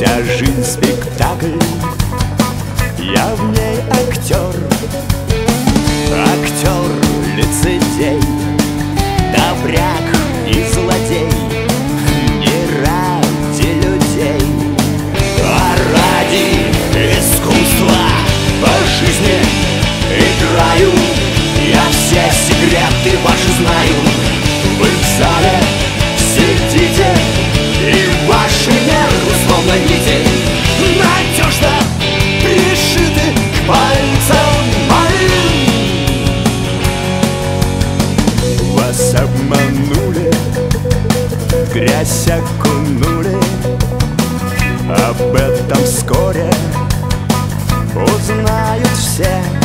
Вся жизнь спектакль. Я в ней актер. нас обманули Грязь окунули. Об этом вскоре Узнают все.